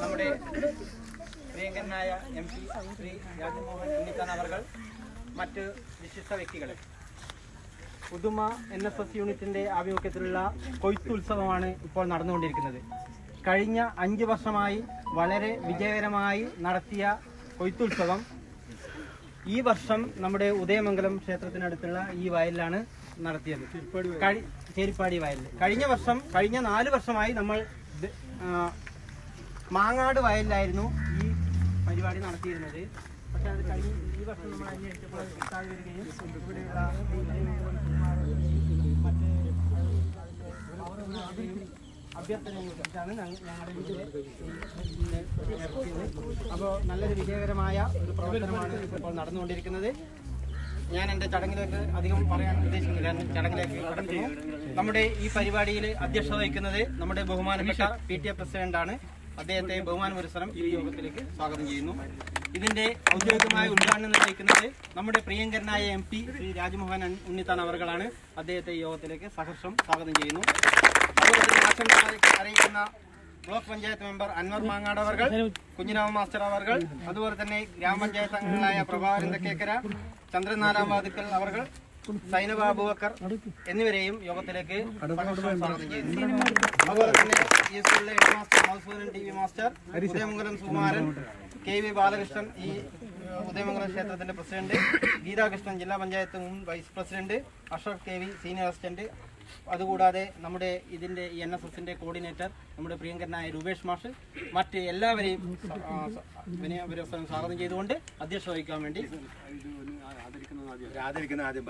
നമ്മുടെ പ്രിയങ്കരനായ M P Shri Rajamohan Unnithan മറ്റ് വിശിഷ്ട വ്യക്തികൾ പുതുമ എൻ എസ് എസ് യൂണിറ്റിന്റെ ആഭിമുഖ്യത്തിലുള്ള കൊയ്ത്തുത്സവമാണ് ഇപ്പോൾ നടന്നുകൊണ്ടിരിക്കുന്നത്. കഴിഞ്ഞ അഞ്ച് വർഷമായി വളരെ വിജയകരമായി നടത്തിയ കൊയ്ത്തുത്സവം ഈ വർഷം നമ്മുടെ ഉദയമംഗലം ക്ഷേത്രത്തിനടുത്തുള്ള ഈ വയലിലാണ് നടത്തിയത്. ചേരിപ്പാടി വയലിൽ കഴിഞ്ഞ വർഷം കഴിഞ്ഞ നാല് വർഷമായി നമ്മൾ മാങ്ങാട് വയലിലായിരുന്നു ഈ പരിപാടി നടത്തിയിരുന്നത്. പക്ഷെ അത് കഴിഞ്ഞ് ഈ വർഷം നമ്മൾ അന്വേഷിച്ചപ്പോൾ കിട്ടാതെ വരികയും ഇവിടെയുള്ള മറ്റ് അഭ്യർത്ഥനയെക്കുറിച്ചാണ് ഞങ്ങളുടെ അപ്പോൾ നല്ലൊരു വിജയകരമായ ഒരു പ്രവർത്തനമാണ് ഇപ്പോൾ നടന്നുകൊണ്ടിരിക്കുന്നത്. ഞാൻ എന്റെ ചടങ്ങിലേക്ക് അധികം പറയാൻ ഉദ്ദേശിക്കുന്നില്ല. ചടങ്ങിലേക്ക് കടക്കുന്നു. നമ്മുടെ ഈ പരിപാടിയിൽ അധ്യക്ഷത വഹിക്കുന്നത് നമ്മുടെ ബഹുമാനപ്പെട്ട പി ടി എ പ്രസിഡന്റാണ്. അദ്ദേഹത്തെ ബഹുമാന പുരസ്സരം ഈ യോഗത്തിലേക്ക് സ്വാഗതം ചെയ്യുന്നു. ഇതിന്റെ ഔദ്യോഗികമായ ഉദ്ഘാടനം നിർവഹിക്കുന്നത് നമ്മുടെ പ്രിയങ്കരനായ എം പി ശ്രീ രാജ്മോഹൻ ഉണ്ണിത്താൻ അവർകളാണ് അദ്ദേഹത്തെ ഈ യോഗത്തിലേക്ക് സഹർഷം സ്വാഗതം ചെയ്യുന്നു. അറിയിക്കുന്ന ബ്ലോക്ക് പഞ്ചായത്ത് മെമ്പർ അൻവർ മാങ്ങാട് അവർ കുഞ്ഞിരാമ മാസ്റ്റർ അവർ അതുപോലെ തന്നെ ഗ്രാമപഞ്ചായത്ത് അംഗങ്ങളായ പ്രഭാകരൻ തെക്കേക്കര ചന്ദ്രൻ നാലാം വാതുക്കൽ അവർ സൈനബ അബൂബക്കർ എന്നിവരെയും യോഗത്തിലേക്ക് master master Udayamangalam Sukumaran K V Balakrishnan ഈ ഉദയമംഗലം ക്ഷേത്രത്തിന്റെ പ്രസിഡന്റ് ഗീതാകൃഷ്ണൻ ജില്ലാ പഞ്ചായത്ത് മുൻ vice president Ashraf K V senior assistant അതുകൂടാതെ നമ്മുടെ ഇതിന്റെ ഈ എൻ എസ് എസിന്റെ കോർഡിനേറ്റർ നമ്മുടെ പ്രിയങ്കരനായ രൂപേഷ് മാഷ് മറ്റ് എല്ലാവരെയും വിനയപുരസ്സരം സ്വാഗതം ചെയ്തുകൊണ്ട് അധ്യക്ഷ വഹിക്കാൻ വേണ്ടി ആദരിക്കുന്ന ആദ്യം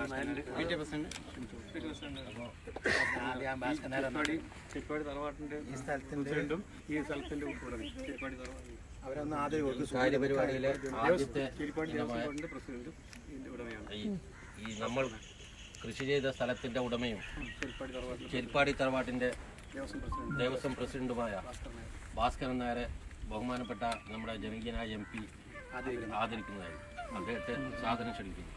ഈ സ്ഥലത്തിന്റെ ഈ സ്ഥലത്തിന്റെ അവരൊന്ന് ആദ്യം കാര്യപരിപാടിയിലെ ആദ്യത്തെ പ്രസിഡന്റും ഉടമയാണ്. നമ്മൾ കൃഷി ചെയ്ത സ്ഥലത്തിന്റെ ഉടമയും ചെരിപ്പാടി തറവാട്ടിന്റെ ദേവസ്വം പ്രസിഡന്റ് ദേവസ്വം പ്രസിഡന്റുമായ ഭാസ്കരൻ നായരെ ബഹുമാനപ്പെട്ട നമ്മുടെ ജനകീയനായ എം പി ആദരിക്കുന്നതായി. അദ്ദേഹത്തെ സാധനം ക്ഷണിക്കുന്നു.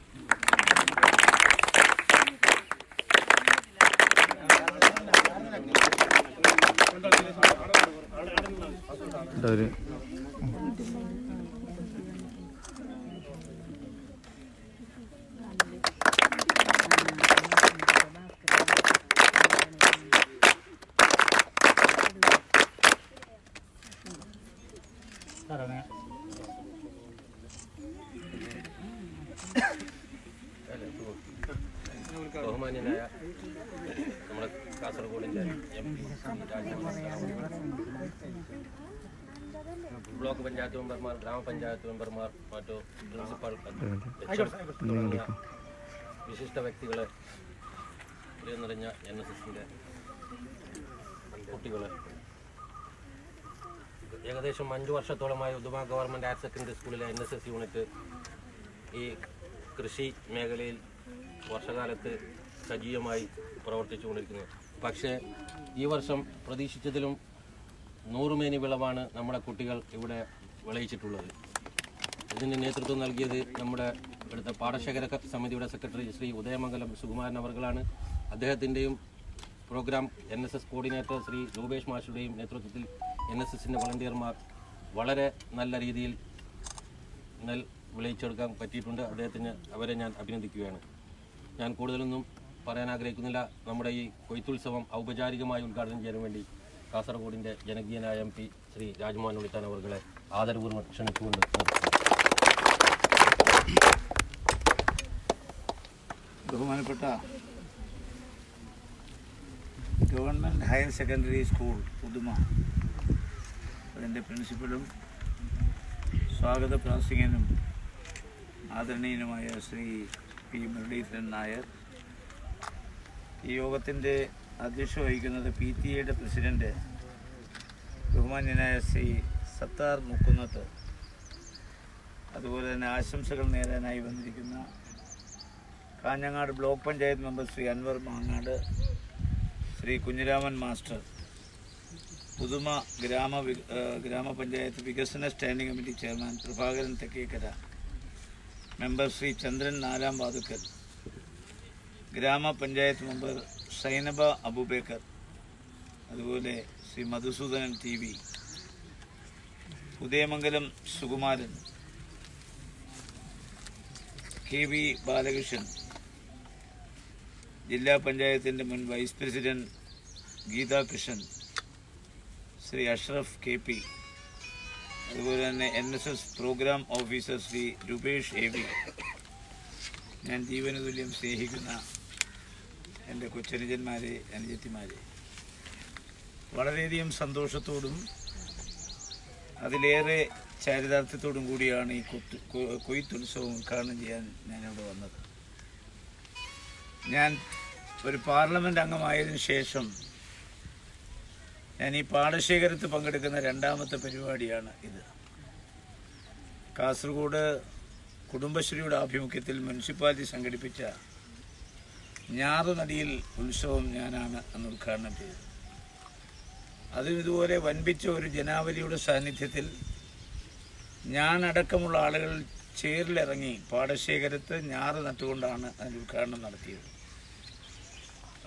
ബഹുമാന്യനായ നമ്മുടെ കാസർഗോഡിന്റെ എം പി ബ്ലോക്ക് പഞ്ചായത്ത് മെമ്പർമാർ ഗ്രാമപഞ്ചായത്ത് മെമ്പർമാർ മറ്റു പ്രിൻസിപ്പൽ തുടങ്ങിയ വിശിഷ്ട വ്യക്തികളെ നിറഞ്ഞ എൻ എസ് എസിന്റെ കുട്ടികളെ. ഏകദേശം അഞ്ച് വർഷത്തോളമായി ഉദുമ ഗവൺമെന്റ് ഹയർ സെക്കൻഡറി സ്കൂളിലെ എൻ എസ് എസ് യൂണിറ്റ് ഈ കൃഷി മേഖലയിൽ വർഷകാലത്ത് സജീവമായി പ്രവർത്തിച്ചുകൊണ്ടിരിക്കുന്നു. പക്ഷേ ഈ വർഷം പ്രതീക്ഷിച്ചതിലും നൂറുമേനി വിളവാണ് നമ്മുടെ കുട്ടികൾ ഇവിടെ വിളയിച്ചിട്ടുള്ളത്. ഇതിന് നേതൃത്വം നൽകിയത് നമ്മുടെ ഇവിടുത്തെ പാടശേഖര സമിതിയുടെ സെക്രട്ടറി ശ്രീ ഉദയമംഗലം സുകുമാരൻ അവർകളാണ്. അദ്ദേഹത്തിന്റെയും program N S S coordinator Shri Rupesh മാഷുടെയും നേതൃത്വത്തിൽ എൻ എസ് എസിന്റെ വളണ്ടിയർമാർ വളരെ നല്ല രീതിയിൽ നെൽ വിളയിച്ചെടുക്കാൻ പറ്റിയിട്ടുണ്ട്. അദ്ദേഹത്തിന് അവരെ ഞാൻ അഭിനന്ദിക്കുകയാണ്. ഞാൻ കൂടുതലൊന്നും പറയാൻ ആഗ്രഹിക്കുന്നില്ല. നമ്മുടെ ഈ കൊയ്ത്തുത്സവം ഔപചാരികമായി ഉദ്ഘാടനം ചെയ്യാൻ വേണ്ടി കാസർഗോഡിന്റെ ജനകീയനായ എം പി ശ്രീ രാജ്മോഹൻ ഉളിത്താൻ അവർകളെ ആദരപൂർവം ക്ഷണിച്ചുകൊണ്ട് ബഹുമാനപ്പെട്ട government higher secondary school Puthuma. അതിന്റെ പ്രിൻസിപ്പലും സ്വാഗത പ്രാസികനും ആദരണീയനുമായ ശ്രീ പി മുരളീധരൻ നായർ. ഈ യോഗത്തിന്റെ അധ്യക്ഷ വഹിക്കുന്നത് പി ടി എയുടെ പ്രസിഡന്റ് ബഹുമാന്യനായ ശ്രീ സത്താർ മുക്കുന്നത്ത് അതുപോലെ തന്നെ ആശംസകൾ നേരാനായി വന്നിരിക്കുന്ന Kanhangad block panchayat member Shri Anwar Mangad Shri Kunhiraman master Puthuma grama grama panchayat വികസന standing committee chairman Prabhakaran Thekkekara member Shri Chandran Nalam Vathukkal grama panchayat member Zainaba Abubacker അതുപോലെ Shri Madhusoodanan T V Udayamangalam Sukumaran. K V Balakrishnan. ജില്ലാ പഞ്ചായത്തിന്റെ മുൻ vice president Geetha Krishnan. Shri Ashraf K P. അതുപോലെ തന്നെ N S S programme officer Shri Rupesh A V. ഞാൻ ജീവനതുല്യം സ്നേഹിക്കുന്ന എന്റെ കൊച്ചനുജന്മാരെ അനുജത്തിമാരെ. വളരെയധികം സന്തോഷത്തോടും അതിലേറെ ചാരിതാർത്ഥ്യത്തോടും കൂടിയാണ് ഈ കൊത്ത് കൊയ്ത്തുത്സവം ഉദ്ഘാടനം ചെയ്യാൻ ഞാനിവിടെ വന്നത്. ഞാൻ ഒരു പാർലമെന്റ് അംഗമായതിനു ശേഷം ഞാൻ ഈ പാടശേഖരത്ത് പങ്കെടുക്കുന്ന രണ്ടാമത്തെ പരിപാടിയാണ് ഇത്. കാസർഗോഡ് കുടുംബശ്രീയുടെ ആഭിമുഖ്യത്തിൽ മുനിസിപ്പാലിറ്റി സംഘടിപ്പിച്ച ഞാറുനടിയിൽ ഉത്സവം ഞാനാണ് അന്ന് ഉദ്ഘാടനം ചെയ്തത്. അതും ഇതുപോലെ വൻപിച്ച ഒരു ജനാവലിയുടെ സാന്നിധ്യത്തിൽ ഞാൻ അടക്കമുള്ള ആളുകൾ ചേറിലിറങ്ങി പാടശേഖരത്ത് ഞാറ് നട്ടുകൊണ്ടാണ് അതിന്റെ ഉദ്ഘാടനം നടത്തിയത്.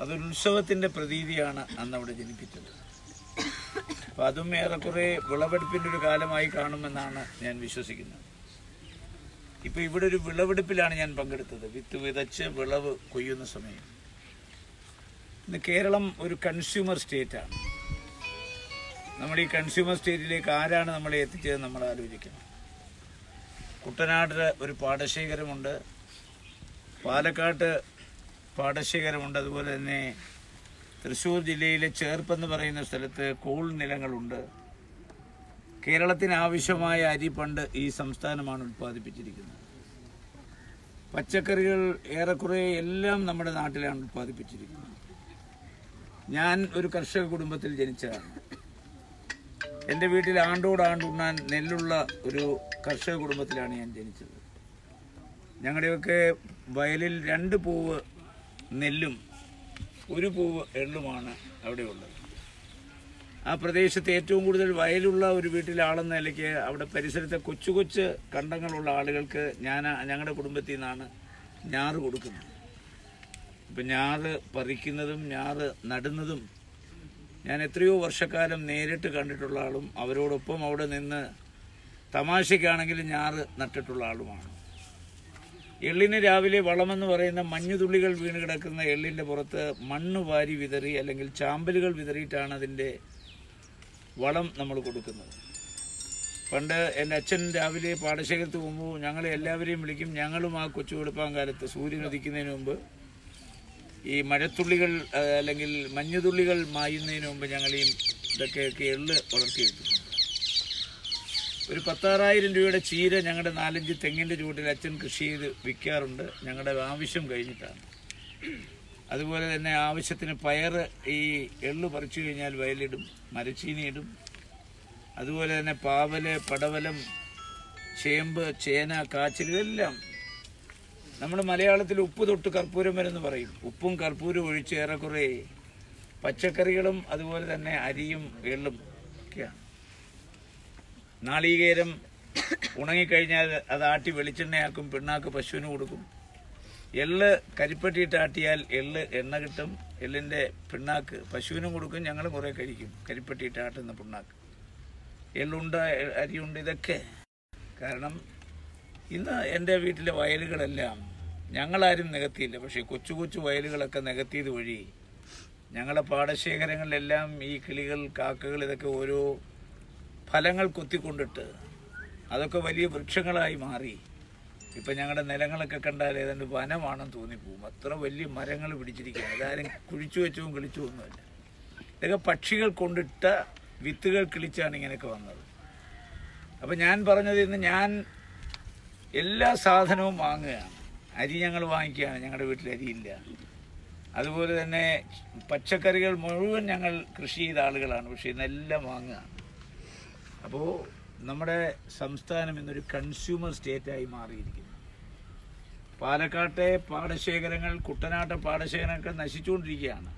അതൊരു ഉത്സവത്തിന്റെ പ്രതീതിയാണ് അന്ന് അവിടെ ജനിപ്പിച്ചത്. അപ്പം അതും ഏറെക്കുറെ വിളവെടുപ്പിന്റെ ഒരു കാലമായി കാണുമെന്നാണ് ഞാൻ വിശ്വസിക്കുന്നത്. ഇപ്പോൾ ഇവിടെ ഒരു വിളവെടുപ്പിലാണ് ഞാൻ പങ്കെടുത്തത്. വിത്ത് വിതച്ച് വിളവ് കൊയ്യുന്ന സമയം. ഇന്ന് കേരളം ഒരു കൺസ്യൂമർ സ്റ്റേറ്റാണ്. നമ്മൾ ഈ കൺസ്യൂമർ സ്റ്റേറ്റിലേക്ക് ആരാണ് നമ്മളെ എത്തിച്ചത് നമ്മൾ ആലോചിക്കണം. കുട്ടനാട് ഒരു പാടശേഖരമുണ്ട്. പാലക്കാട്ട് പാടശേഖരമുണ്ട്. അതുപോലെ തന്നെ തൃശ്ശൂർ ജില്ലയിലെ ചേർപ്പെന്ന് പറയുന്ന സ്ഥലത്ത് കോൾ നിലങ്ങളുണ്ട്. കേരളത്തിന് ആവശ്യമായ അരി പണ്ട് ഈ സംസ്ഥാനമാണ് ഉൽപ്പാദിപ്പിച്ചിരിക്കുന്നത് പച്ചക്കറികൾ ഏറെക്കുറെ എല്ലാം നമ്മുടെ നാട്ടിലാണ് ഉൽപ്പാദിപ്പിച്ചിരിക്കുന്നത് ഞാൻ ഒരു കർഷക കുടുംബത്തിൽ ജനിച്ചതാണ്. എന്റെ വീട്ടിൽ ആണ്ടോടാണ്ടുണ്ണാൻ നെല്ലുള്ള ഒരു കർഷക കുടുംബത്തിലാണ് ഞാൻ ജനിച്ചത്. ഞങ്ങളുടെയൊക്കെ വയലിൽ രണ്ട് പൂവ് നെല്ലും ഒരു പൂവ് എള്ളുമാണ് അവിടെ ഉള്ളത്. ആ പ്രദേശത്ത് ഏറ്റവും കൂടുതൽ വയലുള്ള ഒരു വീട്ടിലെ നിലയ്ക്ക് അവിടെ പരിസരത്തെ കൊച്ചു കൊച്ചു കണ്ടങ്ങളുള്ള ആളുകൾക്ക് ഞാൻ ഞങ്ങളുടെ കുടുംബത്തിൽ നിന്നാണ് ഞാറ് കൊടുക്കുന്നത്. ഇപ്പം ഞാറ് പറിക്കുന്നതും ഞാറ് നടുന്നതും ഞാൻ എത്രയോ വർഷക്കാലം നേരിട്ട് കണ്ടിട്ടുള്ള ആളും അവരോടൊപ്പം അവിടെ നിന്ന് തമാശയ്ക്കാണെങ്കിലും ഞാറ് നട്ടിട്ടുള്ള ആളുമാണ്. എള്ളിന് രാവിലെ വളമെന്ന് പറയുന്ന മഞ്ഞുതുള്ളികൾ വീണ് കിടക്കുന്ന എള്ളിന്റെ പുറത്ത് മണ്ണ് വാരി വിതറി അല്ലെങ്കിൽ ചാമ്പലുകൾ വിതറിയിട്ടാണ് അതിന്റെ വളം നമ്മൾ കൊടുക്കുന്നത്. പണ്ട് എന്റെ അച്ഛൻ രാവിലെ പാടശേഖരത്ത് പോകുമ്പോൾ ഞങ്ങളെ എല്ലാവരെയും വിളിക്കും ഞങ്ങളും ആ കൊച്ചു വെളുപ്പാൻ കാലത്ത് സൂര്യൻ ഉദിക്കുന്നതിന് മുമ്പ് ഈ മഴത്തുള്ളികൾ അല്ലെങ്കിൽ മഞ്ഞുതുള്ളികൾ മായുന്നതിന് മുമ്പ് ഞങ്ങൾ ഈ ഇതൊക്കെയൊക്കെ എള്ള് വളർത്തിയെടുത്തിട്ടുണ്ട്. ഒരു പത്താറായിരം രൂപയുടെ ചീര ഞങ്ങളുടെ നാലഞ്ച് തെങ്ങിന്റെ ചുവട്ടിൽ അച്ഛൻ കൃഷി ചെയ്ത് വിൽക്കാറുണ്ട്. ഞങ്ങളുടെ ആവശ്യം കഴിഞ്ഞിട്ടാണ്. അതുപോലെ തന്നെ ആവശ്യത്തിന് പയർ ഈ എള്ള് പറിച്ചു കഴിഞ്ഞാൽ വയലിടും മരച്ചീനിയിടും അതുപോലെ തന്നെ പാവൽ പടവലം ചേമ്പ് ചേന കാച്ചിൽ ഇതെല്ലാം നമ്മൾ മലയാളത്തിൽ ഉപ്പ് തൊട്ട് കർപ്പൂരം വരെന്ന് പറയും. ഉപ്പും കർപ്പൂരവും ഒഴിച്ച് ഏറെക്കുറെ പച്ചക്കറികളും അതുപോലെ തന്നെ അരിയും എള്ളും ഒക്കെയാണ്. നാളികേരം ഉണങ്ങിക്കഴിഞ്ഞാൽ അത് ആട്ടി വെളിച്ചെണ്ണയാക്കും പിണ്ണാക്ക് പശുവിന് കൊടുക്കും. എള്ള് കരിപ്പെട്ടിയിട്ട് ആട്ടിയാൽ എള്ള് എണ്ണ കിട്ടും. എള്ളിന്റെ പിണ്ണാക്ക് പശുവിനും കൊടുക്കും ഞങ്ങൾ കുറേ കഴിക്കും കരിപ്പെട്ടിയിട്ട് ആട്ടുന്ന പിണ്ണാക്ക്. എള്ളുണ്ട അരിയുണ്ട് ഇതൊക്കെ. കാരണം ഇന്ന് എന്റെ വീട്ടിലെ വയലുകളെല്ലാം ഞങ്ങളാരും നികത്തിയില്ല. പക്ഷേ കൊച്ചു കൊച്ചു വയലുകളൊക്കെ നികത്തിയത് വഴി ഞങ്ങളുടെ പാടശേഖരങ്ങളിലെല്ലാം ഈ കിളികൾ കാക്കകൾ ഇതൊക്കെ ഓരോ ഫലങ്ങൾ കൊത്തിക്കൊണ്ടിട്ട് അതൊക്കെ വലിയ വൃക്ഷങ്ങളായി മാറി. ഇപ്പം ഞങ്ങളുടെ നിലങ്ങളൊക്കെ കണ്ടാൽ ഏതാണ്ട് വനമാണെന്ന് തോന്നിപ്പോവും അത്ര വലിയ മരങ്ങൾ പിടിച്ചിരിക്കുകയാണ് ഇതാരും കുഴിച്ചു വെച്ചവും കിളിച്ചു ഒന്നുമില്ല. ഇതൊക്കെ പക്ഷികൾ കൊണ്ടിട്ട വിത്തുകൾ കിളിച്ചാണ് ഇങ്ങനെയൊക്കെ വന്നത്. അപ്പം ഞാൻ പറഞ്ഞത് ഇന്ന് ഞാൻ എല്ലാ സാധനവും വാങ്ങുകയാണ്. അരി ഞങ്ങൾ വാങ്ങിക്കുകയാണ് ഞങ്ങളുടെ വീട്ടിൽ അരിയില്ല അതുപോലെ തന്നെ പച്ചക്കറികൾ മുഴുവൻ ഞങ്ങൾ കൃഷി ചെയ്ത ആളുകളാണ് പക്ഷേ ഇതെല്ലാം വാങ്ങുകയാണ് അപ്പോൾ നമ്മുടെ സംസ്ഥാനം ഇന്നൊരു കൺസ്യൂമർ സ്റ്റേറ്റായി മാറിയിരിക്കുന്നു. പാലക്കാട്ടെ പാടശേഖരങ്ങൾ കുട്ടനാട്ടെ പാടശേഖരങ്ങൾ നശിച്ചുകൊണ്ടിരിക്കുകയാണ്.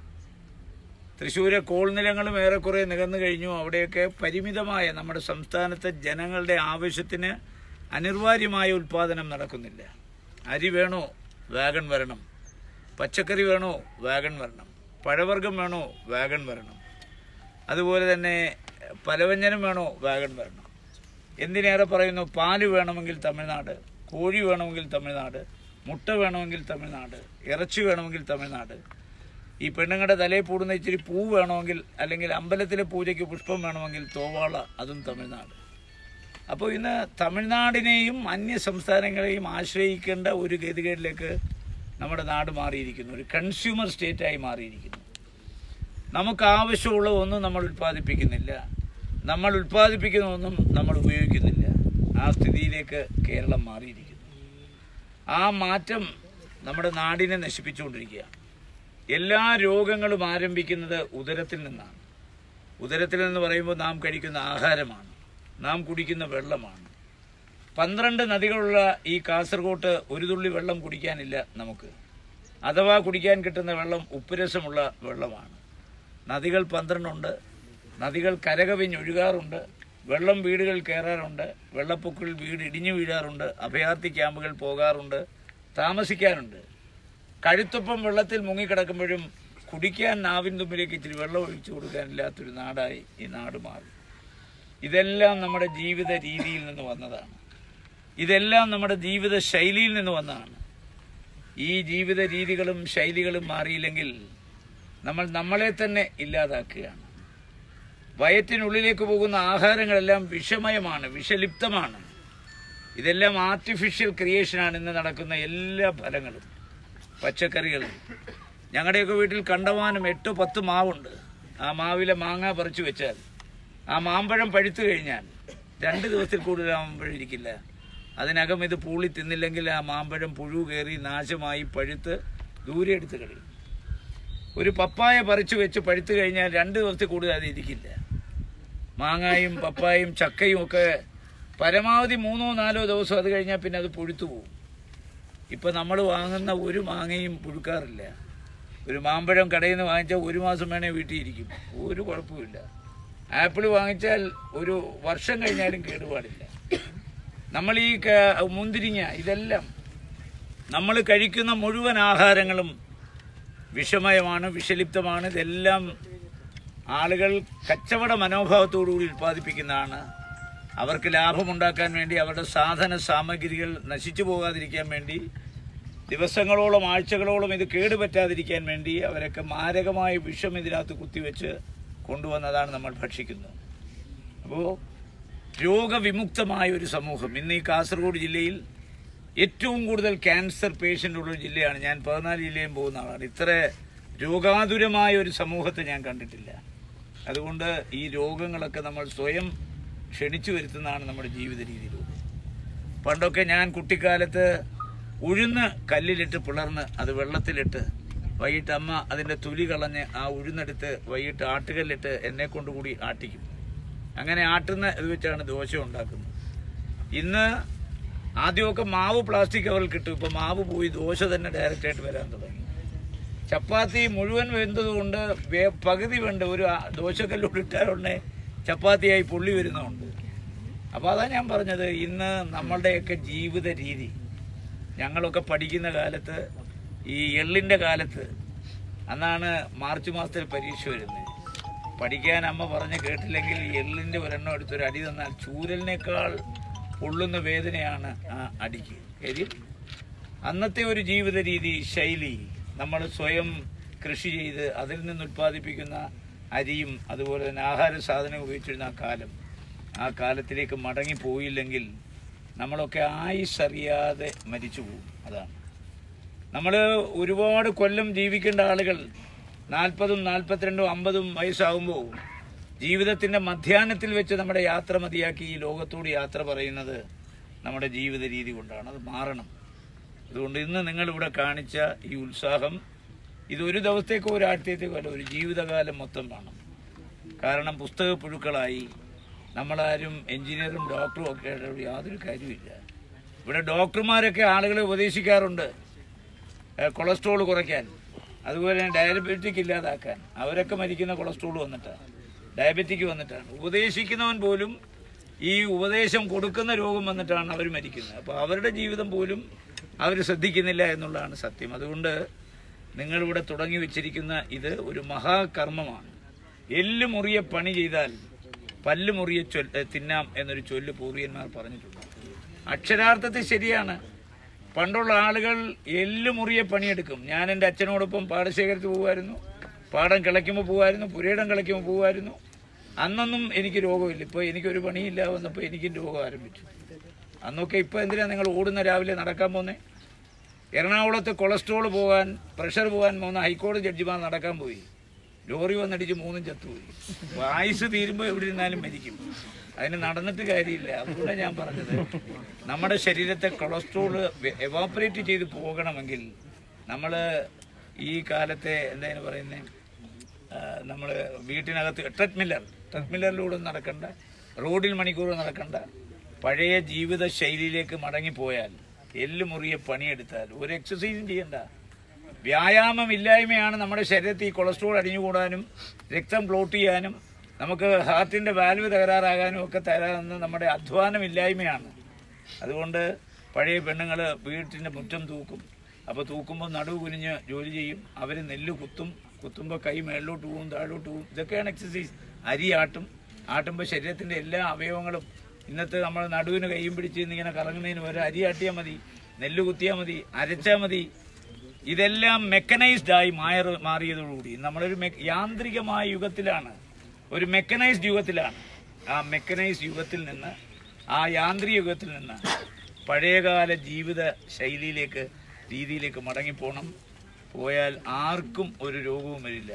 തൃശ്ശൂരെ കോൾനിലങ്ങളും ഏറെക്കുറെ നികന്നു കഴിഞ്ഞു. അവിടെയൊക്കെ പരിമിതമായ നമ്മുടെ സംസ്ഥാനത്തെ ജനങ്ങളുടെ ആവശ്യത്തിന് അനിവാര്യമായ ഉൽപ്പാദനം നടക്കുന്നില്ല. അരി വേണോ? വാഗൺ വരണം. പച്ചക്കറി വേണോ? വാഗൺ വരണം. പഴവർഗം വേണോ? വാഗൺ വരണം. അതുപോലെ തന്നെ പലവ്യഞ്ജനം വേണോ? വാഗൺ വരണം. എന്തിനേറെ പറയുന്നു? പാൽ വേണമെങ്കിൽ തമിഴ്നാട് കോഴി വേണമെങ്കിൽ തമിഴ്നാട് മുട്ട വേണമെങ്കിൽ തമിഴ്നാട് ഇറച്ചി വേണമെങ്കിൽ തമിഴ്നാട്. ഈ പെണ്ണുങ്ങളുടെ തലയിൽ പൂടുന്ന ഇച്ചിരി പൂ വേണമെങ്കിൽ അല്ലെങ്കിൽ അമ്പലത്തിലെ പൂജയ്ക്ക് പുഷ്പം വേണമെങ്കിൽ തോവാള അതും തമിഴ്നാട്. അപ്പോൾ ഇന്ന് തമിഴ്നാടിനെയും അന്യ സംസ്ഥാനങ്ങളെയും ആശ്രയിക്കേണ്ട ഒരു ഗതികേടിലേക്ക് നമ്മുടെ നാട് മാറിയിരിക്കുന്നു. ഒരു കൺസ്യൂമർ സ്റ്റേറ്റായി മാറിയിരിക്കുന്നു. നമുക്ക് ആവശ്യമുള്ള ഒന്നും നമ്മൾ ഉൽപ്പാദിപ്പിക്കുന്നില്ല. നമ്മൾ ഉൽപ്പാദിപ്പിക്കുന്ന ഒന്നും നമ്മൾ ഉപയോഗിക്കുന്നില്ല. ആ സ്ഥിതിയിലേക്ക് കേരളം മാറിയിരിക്കുന്നു. ആ മാറ്റം നമ്മുടെ നാടിനെ നശിപ്പിച്ചുകൊണ്ടിരിക്കുക എല്ലാ രോഗങ്ങളും ആരംഭിക്കുന്നത് ഉദരത്തിൽ നിന്നാണ്. ഉദരത്തിൽ നിന്ന് പറയുമ്പോൾ നാം കഴിക്കുന്ന ആഹാരമാണ്. നാം കുടിക്കുന്ന വെള്ളമാണ്. പന്ത്രണ്ട് നദികളുള്ള ഈ കാസർഗോട്ട് ഒരു തുള്ളി വെള്ളം കുടിക്കാനില്ല നമുക്ക്. അഥവാ കുടിക്കാൻ കിട്ടുന്ന വെള്ളം ഉപ്പുരസമുള്ള വെള്ളമാണ്. നദികൾ പന്ത്രണ്ടുണ്ട്. നദികൾ കരകവിഞ്ഞൊഴുകാറുണ്ട്. വെള്ളം വീടുകൾ കയറാറുണ്ട്. വെള്ളപ്പൊക്കിൽ വീട് ഇടിഞ്ഞു വീഴാറുണ്ട്. അഭയാർത്ഥി ക്യാമ്പുകൾ പോകാറുണ്ട്. താമസിക്കാറുണ്ട്. കഴുത്തൊപ്പം വെള്ളത്തിൽ മുങ്ങിക്കിടക്കുമ്പോഴും കുടിക്കാൻ നാവിൻ തുമ്പിലേക്ക് ഇച്ചിരി വെള്ളം ഒഴിച്ചു കൊടുക്കാനില്ലാത്തൊരു നാടായി ഈ നാട് മാറി. ഇതെല്ലാം നമ്മുടെ ജീവിത രീതിയിൽ നിന്ന് വന്നതാണ്. ഇതെല്ലാം നമ്മുടെ ജീവിത ശൈലിയിൽ നിന്ന് വന്നതാണ്. ഈ ജീവിത രീതികളും ശൈലികളും മാറിയില്ലെങ്കിൽ നമ്മൾ നമ്മളെ തന്നെ ഇല്ലാതാക്കുകയാണ്. വയറ്റിനുള്ളിലേക്ക് പോകുന്ന ആഹാരങ്ങളെല്ലാം വിഷമയമാണ് വിഷലിപ്തമാണ്. ഇതെല്ലാം ആർട്ടിഫിഷ്യൽ ക്രിയേഷനാണ് ഇന്ന് നടക്കുന്ന എല്ലാ ഫലങ്ങളും. പച്ചക്കറികളും. ഞങ്ങളുടെയൊക്കെ വീട്ടിൽ കണ്ടമാനം എട്ടോ പത്ത് മാവുണ്ട്. ആ മാവിലെ മാങ്ങ പറിച്ചു വെച്ചാൽ ആ മാമ്പഴം പഴുത്തു കഴിഞ്ഞാൽ രണ്ട് ദിവസത്തിൽ കൂടുതൽ മാമ്പഴം ഇരിക്കില്ല. അതിനകം ഇത് പൂളി തിന്നില്ലെങ്കിൽ ആ മാമ്പഴം പുഴു കയറി നാശമായി പഴുത്ത് ദൂരെ എടുത്ത് കളയും. ഒരു പപ്പായ പറിച്ചു വെച്ച് പഴുത്തു കഴിഞ്ഞാൽ രണ്ട് ദിവസത്തിൽ കൂടുതൽ അത് ഇരിക്കില്ല. മാങ്ങായും പപ്പായും ചക്കയും ഒക്കെ പരമാവധി മൂന്നോ നാലോ ദിവസം അത് കഴിഞ്ഞാൽ പിന്നെ അത് പുഴുത്തു പോകും ഇപ്പം നമ്മൾ വാങ്ങുന്ന ഒരു മാങ്ങയും പുഴുക്കാറില്ല. ഒരു മാമ്പഴം കടയിൽ നിന്ന് വാങ്ങിച്ചാൽ ഒരു മാസം വേണേൽ വീട്ടിൽ ഇരിക്കും. ഒരു കുഴപ്പമില്ല ആപ്പിൾ വാങ്ങിച്ചാൽ ഒരു വർഷം കഴിഞ്ഞാലും കേടുപാടില്ല. നമ്മൾ ഈ മുന്തിരിങ്ങ ഇതെല്ലാം നമ്മൾ കഴിക്കുന്ന മുഴുവൻ ആഹാരങ്ങളും വിഷമയമാണ് വിഷലിപ്തമാണ്. ഇതെല്ലാം ആളുകൾ കച്ചവട മനോഭാവത്തോടുകൂടി ഉൽപ്പാദിപ്പിക്കുന്നതാണ്. അവർക്ക് ലാഭമുണ്ടാക്കാൻ വേണ്ടി അവരുടെ സാധന സാമഗ്രികൾ നശിച്ചു പോകാതിരിക്കാൻ വേണ്ടി ദിവസങ്ങളോളം ആഴ്ചകളോളം ഇത് കേടുപറ്റാതിരിക്കാൻ വേണ്ടി അവരൊക്കെ മാരകമായ വിഷം ഇതിനകത്ത് കുത്തിവെച്ച് കൊണ്ടുവന്നതാണ് നമ്മൾ ഭക്ഷിക്കുന്നത് അപ്പോൾ രോഗവിമുക്തമായ ഒരു സമൂഹം. ഇന്ന് ഈ കാസർഗോഡ് ജില്ലയിൽ ഏറ്റവും കൂടുതൽ ക്യാൻസർ പേഷ്യന്റ് ഉള്ള ജില്ലയാണ് ഞാൻ. പതിനാല് ജില്ലയും പോകുന്ന ആളാണ്. ഇത്ര രോഗാതുരമായ ഒരു സമൂഹത്തെ ഞാൻ കണ്ടിട്ടില്ല. അതുകൊണ്ട് ഈ രോഗങ്ങളൊക്കെ നമ്മൾ സ്വയം ക്ഷണിച്ചു വരുത്തുന്നതാണ് നമ്മുടെ ജീവിത രീതിയിലൂടെ. പണ്ടൊക്കെ ഞാൻ കുട്ടിക്കാലത്ത് ഉഴുന്ന് കല്ലിലിട്ട് പിളർന്ന് അത് വെള്ളത്തിലിട്ട് വൈകിട്ട് അമ്മ അതിന്റെ തൊലി കളഞ്ഞ് ആ ഉഴുന്നെടുത്ത് വൈകിട്ട് ആട്ടുകല്ലിട്ട് എന്നെ കൊണ്ടുകൂടി ആട്ടിക്കും. അങ്ങനെ ആട്ടുന്ന ഇത് വെച്ചാണ് ദോശ ഉണ്ടാക്കുന്നത്. ഇന്ന് ആദ്യമൊക്കെ മാവ് പ്ലാസ്റ്റിക് കവറിൽ കിട്ടും. ഇപ്പം മാവ് പോയി ദോശ തന്നെ ഡയറക്റ്റായിട്ട് വരാൻ തുടങ്ങി. ചപ്പാത്തി മുഴുവൻ വെന്തതുകൊണ്ട് പകുതി വേണ്ട ഒരു ദോശക്കല്ലോട് ഇട്ടാൽ ചപ്പാത്തിയായി പൊള്ളി വരുന്നതുണ്ട്. അപ്പോൾ അതാണ് ഞാൻ പറഞ്ഞത് ഇന്ന് നമ്മളുടെയൊക്കെ ജീവിത രീതി. ഞങ്ങളൊക്കെ പഠിക്കുന്ന കാലത്ത് ഈ എള്ളിന്റെ കാലത്ത് അന്നാണ് മാർച്ച് മാസത്തിൽ പരീക്ഷ വരുന്നത് പഠിക്കാൻ അമ്മ പറഞ്ഞ് കേട്ടില്ലെങ്കിൽ എള്ളിന്റെ ഒരെണ്ണം എടുത്തൊരു അടി തന്നാൽ ചൂരലിനേക്കാൾ പൊള്ളുന്ന വേദനയാണ് ആ അടിക്ക്. കാര്യം അന്നത്തെ ഒരു ജീവിത രീതി ശൈലി നമ്മൾ സ്വയം കൃഷി ചെയ്ത് അതിൽ നിന്ന് ഉത്പാദിപ്പിക്കുന്ന അരിയും അതുപോലെ തന്നെ ആഹാര സാധനം ഉപയോഗിച്ചിരുന്ന ആ കാലം. ആ കാലത്തിലേക്ക് മടങ്ങിപ്പോയില്ലെങ്കിൽ നമ്മളൊക്കെ ആയുസ്സറിയാതെ മരിച്ചു പോകും അതാണ്. നമ്മൾ ഒരുപാട് കൊല്ലം ജീവിക്കേണ്ട ആളുകൾ നാൽപ്പതും നാൽപ്പത്തിരണ്ടും അമ്പതും വയസ്സാകുമ്പോൾ ജീവിതത്തിന്റെ മധ്യാനത്തിൽ വെച്ച് നമ്മുടെ യാത്ര മതിയാക്കി ഈ ലോകത്തോട് യാത്ര പറയുന്നത് നമ്മുടെ ജീവിത രീതി കൊണ്ടാണ്. അത് മാറണം. അതുകൊണ്ട് ഇന്ന് നിങ്ങളിവിടെ കാണിച്ച ഈ ഉത്സാഹം ഇതൊരു ദിവസത്തേക്കോ ഒരാഴ്ചത്തേക്കോ അല്ല ഒരു ജീവിതകാലം മൊത്തം വേണം കാരണം പുസ്തക പുഴുക്കളായി നമ്മളാരും എഞ്ചിനീയറും ഡോക്ടറും ഒക്കെ യാതൊരു കാര്യമില്ല ഇവിടെ ഡോക്ടർമാരൊക്കെ ആളുകളെ ഉപദേശിക്കാറുണ്ട്. കൊളസ്ട്രോൾ കുറയ്ക്കാൻ. അതുപോലെ തന്നെ ഡയബറ്റിക് ഇല്ലാതാക്കാൻ. അവരൊക്കെ മരിക്കുന്ന കൊളസ്ട്രോൾ വന്നിട്ടാണ് ഡയബറ്റിക് വന്നിട്ടാണ്. ഉപദേശിക്കുന്നവൻ പോലും ഈ ഉപദേശം കൊടുക്കുന്ന രോഗം വന്നിട്ടാണ് അവർ മരിക്കുന്നത്. അപ്പോൾ അവരുടെ ജീവിതം പോലും അവർ ശ്രദ്ധിക്കുന്നില്ല എന്നുള്ളതാണ് സത്യം. അതുകൊണ്ട് നിങ്ങളിവിടെ തുടങ്ങി വെച്ചിരിക്കുന്ന ഇത് ഒരു മഹാകർമ്മമാണ്. എല്ല് മുറിയെ പണി ചെയ്താൽ പല്ല് മുറിയെ തിന്നാം എന്നൊരു ചൊല്ല് പൂർവികന്മാർ പറഞ്ഞിട്ടുണ്ട്. അക്ഷരാർത്ഥത്തിൽ ശരിയാണ്. പണ്ടുള്ള ആളുകൾ എല്ലുമുറിയെ പണിയെടുക്കും. ഞാൻ എന്റെ അച്ഛനോടൊപ്പം പാടശേഖരത്ത് പോകുമായിരുന്നു. പാടം കിളയ്ക്കുമ്പോൾ പോകുമായിരുന്നു. പുരയിടം കിളയ്ക്കുമ്പോൾ പോകുമായിരുന്നു. അന്നൊന്നും എനിക്ക് രോഗമില്ല. ഇപ്പോൾ എനിക്കൊരു പണിയില്ല വന്നപ്പോൾ എനിക്കും രോഗം ആരംഭിച്ചു. അന്നൊക്കെ ഇപ്പോൾ എന്തിനാണ് നിങ്ങൾ ഓടുന്ന രാവിലെ നടക്കാൻ പോന്നേ? എറണാകുളത്ത് കൊളസ്ട്രോൾ പോകാൻ പ്രഷർ പോകാൻ പോകുന്ന ഹൈക്കോടതി ജഡ്ജിമാർ നടക്കാൻ പോയി. ലോറി വന്നടിച്ച് മൂന്നും ചത്തുപോയി. വായുസ് തീരുമ്പോൾ എവിടെ ഇരുന്നാലും മരിക്കും. അതിന് നടന്നിട്ട് കാര്യമില്ല. അതുകൊണ്ടാണ് ഞാൻ പറഞ്ഞത്. നമ്മുടെ ശരീരത്തെ കൊളസ്ട്രോൾ എവാപ്പറേറ്റ് ചെയ്ത് പോകണമെങ്കിൽ നമ്മൾ ഈ കാലത്തെ എന്താണ് പറയുന്നത് നമ്മൾ വീട്ടിനകത്ത് ട്രെഡ്മില്ലർ ട്രെഡ്മില്ലറിലൂടെ നടക്കണ്ട. റോഡിൽ മണിക്കൂർ നടക്കണ്ട. പഴയ ജീവിത ശൈലിയിലേക്ക് മടങ്ങിപ്പോയാൽ എല്ല് മുറിയെ പണിയെടുത്താൽ ഒരു എക്സസൈസും ചെയ്യണ്ട. വ്യായാമം ഇല്ലായ്മയാണ് നമ്മുടെ ശരീരത്തിൽ കൊളസ്ട്രോൾ അടിഞ്ഞുകൂടാനും രക്തം ക്ലോട്ട് ചെയ്യാനും നമുക്ക് ഹാർട്ടിന്റെ വാൽവ് തകരാറാകാനും ഒക്കെ തരാമെന്ന് നമ്മുടെ അധ്വാനം ഇല്ലായ്മയാണ് അതുകൊണ്ട് പഴയ പെണ്ണുങ്ങൾ വീട്ടിന്റെ മുറ്റം തൂക്കും. അപ്പോൾ തൂക്കുമ്പോൾ നടുവ് കുനിഞ്ഞ് ജോലി ചെയ്യും. അവർ നെല്ല് കുത്തും കുത്തുമ്പോൾ കൈ മേളിലോട്ട് പോവും താഴോട്ട് പോവും ഇതൊക്കെയാണ് എക്സസൈസ് അരി ആട്ടും. ആട്ടുമ്പോൾ ശരീരത്തിന്റെ എല്ലാ അവയവങ്ങളും ഇന്നത്തെ നമ്മൾ നടുവിന് കൈയും പിടിച്ച് ഇങ്ങനെ കറങ്ങുന്നതിന് ഒരു അരി ആട്ടിയാൽ മതി നെല്ല് കുത്തിയാൽ മതി അരച്ചാൽ മതി. ഇതെല്ലാം മെക്കനൈസ്ഡ് ആയി മായർ മാറിയതോടുകൂടി. നമ്മളൊരു യാന്ത്രികമായ യുഗത്തിലാണ്. ഒരു മെക്കനൈസ്ഡ് യുഗത്തിലാണ്. ആ മെക്കനൈസ്ഡ് യുഗത്തിൽ നിന്ന് ആ യാന്ത്രിക യുഗത്തിൽ നിന്ന് പഴയകാല ജീവിത ശൈലിയിലേക്ക് രീതിയിലേക്ക് മടങ്ങിപ്പോണം. പോയാൽ ആർക്കും ഒരു രോഗവും വരില്ല.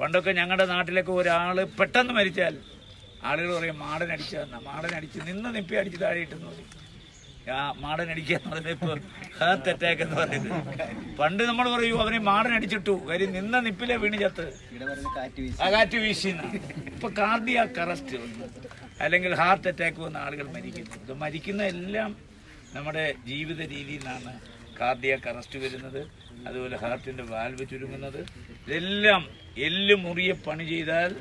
പണ്ടൊക്കെ ഞങ്ങളുടെ നാട്ടിലൊക്കെ ഒരാൾ പെട്ടെന്ന് മരിച്ചാൽ ആളുകൾ പറയും മാടൻ മാടനടിച്ച് നിന്ന് നിപ്പി അടിച്ച് താഴെ ഇട്ടെന്ന് പറയും. അടിക്കുക എന്ന് പറയുന്നത് ഇപ്പൊ ഹാർട്ട് അറ്റാക്ക് എന്ന് പറയുന്നത്. പണ്ട് നമ്മൾ പറയൂ അവനെ മാടൻ അടിച്ചിട്ടു. കാര്യം നിന്ന നിപ്പിലെ വീണ് ചത്ത്. ആ കാറ്റ് വീശി ഇപ്പൊ കാർഡിയാക്ക് അറസ്റ്റ് അല്ലെങ്കിൽ ഹാർട്ട് അറ്റാക്ക് വന്ന ആളുകൾ മരിക്കുന്നു. ഇത് മരിക്കുന്ന എല്ലാം നമ്മുടെ ജീവിത രീതിയിൽ നിന്നാണ് കാർഡിയാക്ക് അറസ്റ്റ് വരുന്നത്. അതുപോലെ ഹാർട്ടിന്റെ വാൽവ് ചുരുങ്ങുന്നത്. ഇതെല്ലാം എല്ല് മുറിയെ പണി ചെയ്താൽ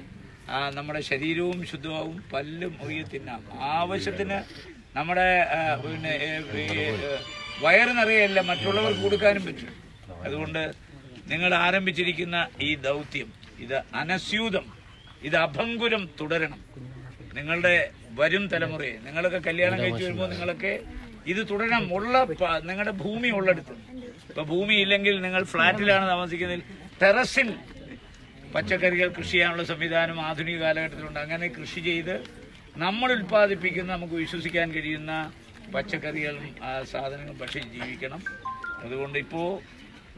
നമ്മുടെ ശരീരവും ശുദ്ധമാവും. പല്ല് മുറിയെ തിന്നാം. ആവശ്യത്തിന് നമ്മുടെ പിന്നെ വയറ് നിറയെല്ലാം മറ്റുള്ളവർക്ക് കൊടുക്കാനും പറ്റും. അതുകൊണ്ട് നിങ്ങൾ ആരംഭിച്ചിരിക്കുന്ന ഈ ദൗത്യം ഇത് അനസ്യൂതം ഇത് അഭംഗുരം തുടരണം. നിങ്ങളുടെ വരും തലമുറയെ നിങ്ങളൊക്കെ കല്യാണം കഴിച്ചു വരുമ്പോൾ നിങ്ങളൊക്കെ ഇത് തുടരണം. ഉള്ള നിങ്ങളുടെ ഭൂമി ഉള്ളെടുത്ത്. ഇപ്പൊ ഭൂമി ഇല്ലെങ്കിൽ നിങ്ങൾ ഫ്ളാറ്റിലാണ് താമസിക്കുന്നതിൽ ടെറസിൽ പച്ചക്കറികൾ കൃഷി ചെയ്യാനുള്ള സംവിധാനം ആധുനിക കാലഘട്ടത്തിലുണ്ട്. അങ്ങനെ കൃഷി ചെയ്ത് നമ്മൾ ഉൽപ്പാദിപ്പിക്കുന്ന നമുക്ക് വിശ്വസിക്കാൻ കഴിയുന്ന പച്ചക്കറികളും ആ സാധനങ്ങളും പക്ഷേ ജീവിക്കണം. അതുകൊണ്ട് ഇപ്പോൾ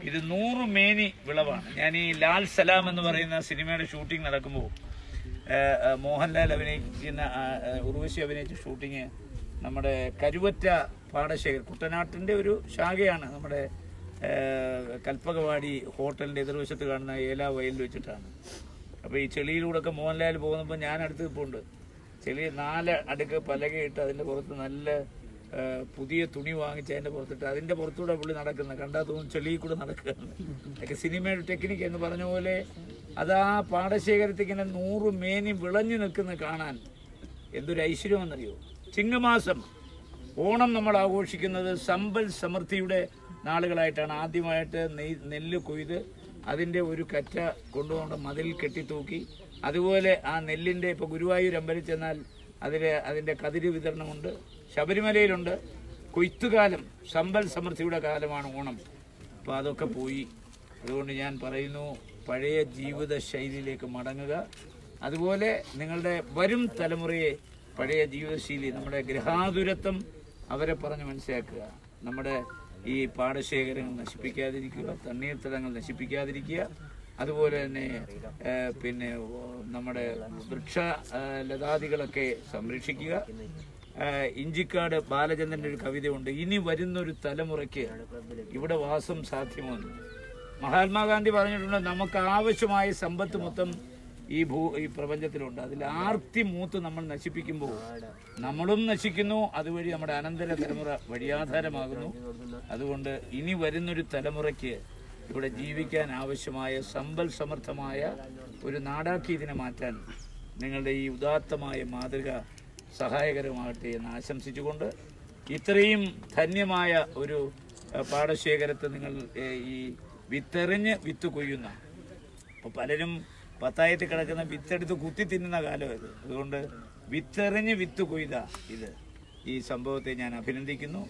ഇത് നൂറ് മേനി വിളവാണ്. ഞാൻ ഈ ലാൽ സലാം എന്ന് പറയുന്ന സിനിമയുടെ ഷൂട്ടിംഗ് നടക്കുമ്പോൾ മോഹൻലാൽ അഭിനയിക്കുന്ന ഉർവശി അഭിനയിച്ച ഷൂട്ടിങ് നമ്മുടെ കരുവറ്റ പാടശേഖർ കുട്ടനാട്ടിന്റെ ഒരു ശാഖയാണ് നമ്മുടെ കൽപ്പകവാടി ഹോട്ടലിന്റെ എതിർവശത്ത് കാണുന്ന ഏല വയലിൽ വെച്ചിട്ടാണ്. അപ്പോൾ ഈ ചെളിയിലൂടെയൊക്കെ മോഹൻലാൽ പോകുന്നപ്പോൾ ഞാൻ അടുത്ത് നിൽപ്പുണ്ട് ചെളി നാല് അടുക്ക് പലകയിട്ട് അതിന്റെ പുറത്ത് നല്ല പുതിയ തുണി വാങ്ങിച്ച് അതിന്റെ പുറത്തിട്ട് അതിന്റെ പുറത്തൂടെ പുള്ളി നടക്കുന്നത് കണ്ടാൽ തോന്നും ചെളിയിൽ കൂടെ നടക്കുകയാണ്. ഒക്കെ സിനിമയുടെ ടെക്നിക്ക് എന്ന് പറഞ്ഞ പോലെ അത് ആ പാടശേഖരത്തിൽ ഇങ്ങനെ നൂറ് മേനി വിളഞ്ഞു നിൽക്കുന്നത് കാണാൻ എന്തൊരു ഐശ്വര്യമെന്നറിയോ ചിങ്ങമാസം ഓണം നമ്മൾ ആഘോഷിക്കുന്നത് സമ്പൽ സമൃദ്ധിയുടെ നാളുകളായിട്ടാണ്. ആദ്യമായിട്ട് നെയ് നെല്ല് കൊയ്ത് അതിന്റെ ഒരു കറ്റ കൊണ്ടുകൊണ്ട് മതിൽ കെട്ടിത്തൂക്കി അതുപോലെ ആ നെല്ലിന്റെ ഇപ്പോൾ ഗുരുവായൂർ അമ്പലം ചെന്നാൽ അതിൽ അതിന്റെ കതിര് വിതരണമുണ്ട്. ശബരിമലയിലുണ്ട്. കൊയ്ത്തുകാലം സമ്പൽ സമൃദ്ധിയുടെ കാലമാണ് ഓണം. അപ്പോൾ അതൊക്കെ പോയി. അതുകൊണ്ട് ഞാൻ പറയുന്നു പഴയ ജീവിത ശൈലിയിലേക്ക് മടങ്ങുക. അതുപോലെ നിങ്ങളുടെ വരും തലമുറയെ പഴയ ജീവിതശൈലി നമ്മുടെ ഗ്രഹാതുരത്വം അവരെ പറഞ്ഞ് മനസ്സിലാക്കുക. നമ്മുടെ ഈ പാടശേഖരങ്ങൾ നശിപ്പിക്കാതിരിക്കുക തണ്ണീർത്തടങ്ങൾ നശിപ്പിക്കാതിരിക്കുക. അതുപോലെ തന്നെ പിന്നെ നമ്മുടെ വൃക്ഷ ലതാദികളൊക്കെ സംരക്ഷിക്കുക. ഇഞ്ചിക്കാട് ബാലചന്ദ്രന്റെ ഒരു കവിതയുണ്ട് ഇനി വരുന്നൊരു തലമുറയ്ക്ക് ഇവിടെ വാസം സാധ്യമാണ് മഹാത്മാഗാന്ധി പറഞ്ഞിട്ടുണ്ട് നമുക്ക് ആവശ്യമായ സമ്പത്ത് മൊത്തം ഈ ഭൂ ഈ പ്രപഞ്ചത്തിലുണ്ട്. അതിൽ ആർത്തി മൂത്ത് നമ്മൾ നശിപ്പിക്കുമ്പോൾ നമ്മളും നശിക്കുന്നു. അതുവഴി നമ്മുടെ അനന്തര തലമുറ വഴിയാധാരമാകുന്നു. അതുകൊണ്ട് ഇനി വരുന്നൊരു തലമുറയ്ക്ക് ഇവിടെ ജീവിക്കാൻ ആവശ്യമായ സമ്പൽ സമർത്ഥമായ ഒരു നാടാക്കി ഇതിനെ മാറ്റാൻ നിങ്ങളുടെ ഈ ഉദാത്തമായ മാതൃക സഹായകരമാകട്ടെ എന്ന് ആശംസിച്ചുകൊണ്ട് ഇത്രയും ധന്യമായ ഒരു പാടശേഖരത്തെ നിങ്ങൾ ഈ വിത്തെറിഞ്ഞ് വിത്ത് കൊയ്യുന്ന അപ്പോൾ പലരും പത്തായത്തിൽ കിടക്കുന്ന വിത്തെടുത്ത് കുത്തി തിന്നുന്ന കാലം അതുകൊണ്ട് വിത്തെറിഞ്ഞ് വിത്ത് കൊയ്ത ഇത് ഈ സംഭവത്തെ ഞാൻ അഭിനന്ദിക്കുന്നു.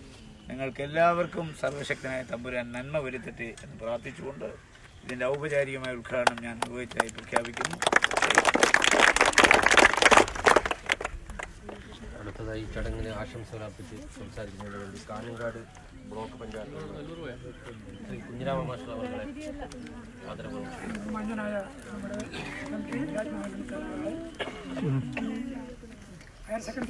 നിങ്ങൾക്ക് എല്ലാവർക്കും സർവശക്തനായ തമ്പുരാൻ നന്മ വരുത്തട്ടെ എന്ന് പ്രാർത്ഥിച്ചുകൊണ്ട് ഇതിന്റെ ഔപചാരികമായ ഉദ്ഘാടനം ഞാൻ നിർവഹിച്ചതായി പ്രഖ്യാപിക്കുന്നു. അടുത്തതായി ചടങ്ങിന് ആശംസകൾ അർപ്പിച്ച് സംസാരിക്കുന്നതിന് വേണ്ടി കാനങ്കാട് ബ്ലോക്ക് പഞ്ചായത്ത് ശ്രീ കുഞ്ഞിരാമ മാസ്റ്റർ അവരുടെ ആദരവ് ഹയർ സെക്കൻഡറി